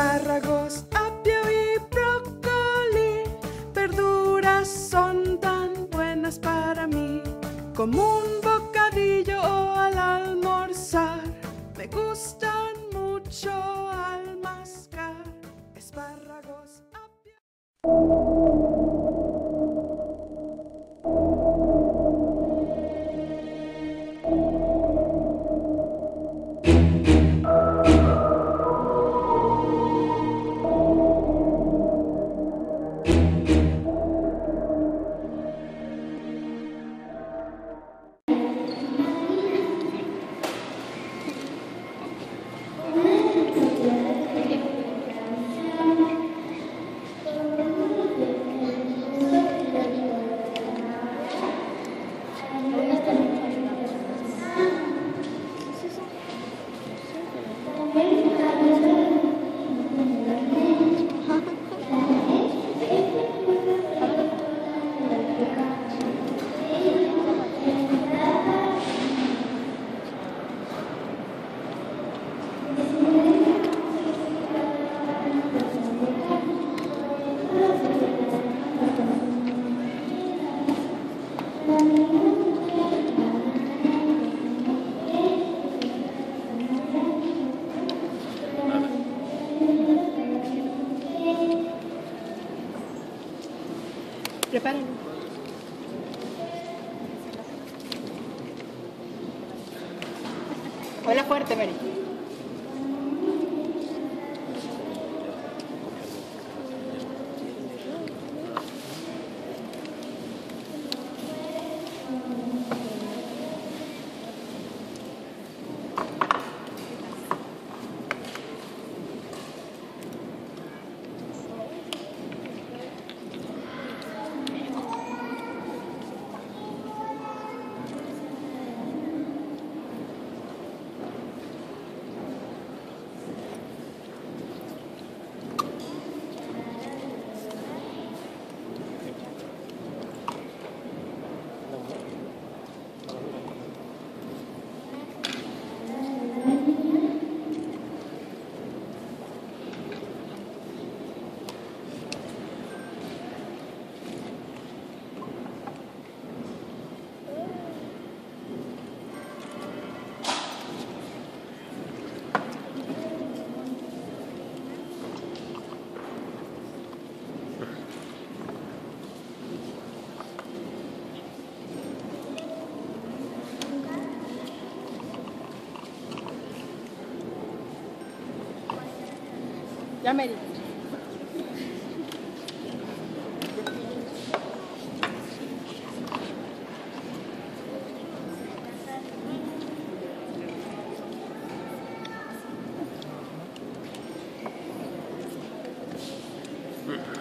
espárragos, apio y brócoli. Verduras son tan buenas para mí como un bocadillo al almorzar. Me gustan mucho al mascar. Espárragos, apio. Prepáralo. Habla fuerte, Mary. やめり。Mm-hmm.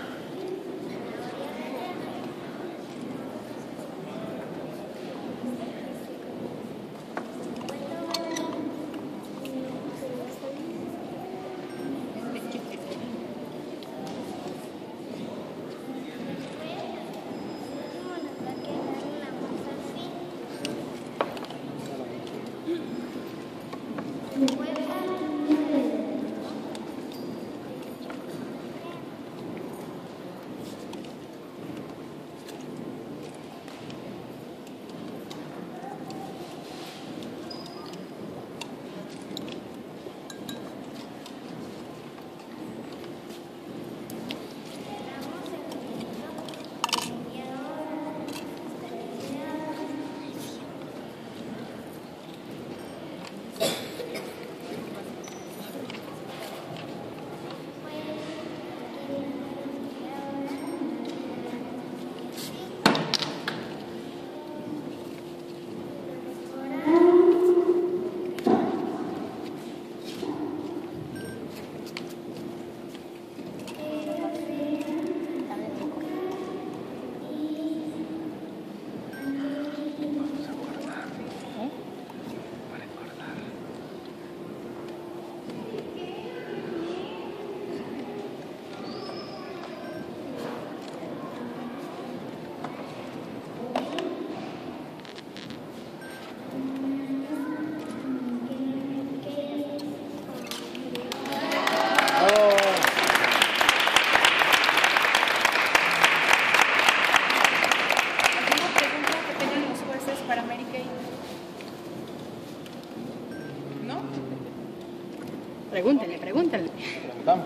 Pregúntenle, pregúntenle. Preguntamos.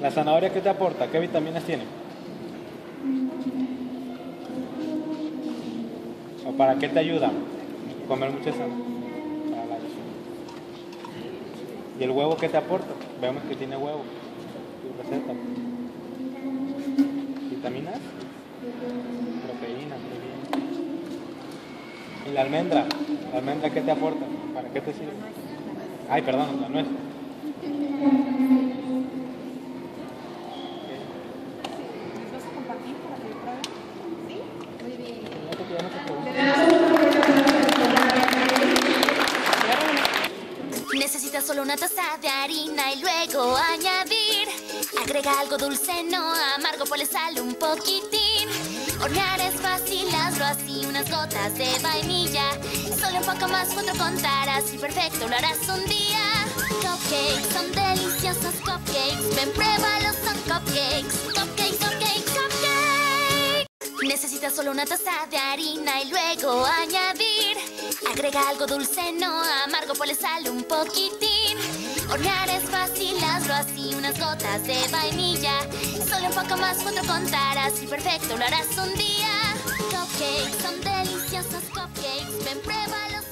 ¿La zanahoria qué te aporta? ¿Qué vitaminas tiene? ¿O para qué te ayuda? Comer mucha zanahoria. ¿Y el huevo qué te aporta? Vemos que tiene huevo. Tu receta. ¿Vitaminas? Proteínas. ¿Y la almendra? ¿La almendra qué te aporta? ¿Para qué te sirve? Ay, perdón, la nuez. Necesitas solo una taza de harina y luego añadir. Agrega algo dulce, no amargo, ponle sal un poquitín. Hornear es fácil, hazlo así, unas gotas de vainilla. Solo un poco más, cuatro contarás y perfecto, lo harás un día. Cupcakes son deliciosos cupcakes, ven pruébalos, son cupcakes. Cupcakes, cupcakes, cupcakes. Necesitas solo una taza de harina y luego añadir. Agrega algo dulce, no amargo, ponle sal un poquitín. Hornear es fácil, hazlo así, unas gotas de vainilla. Solo un poco más, cuatro contarás y perfecto, lo harás un día. Cupcakes son deliciosos cupcakes, ven pruébalos,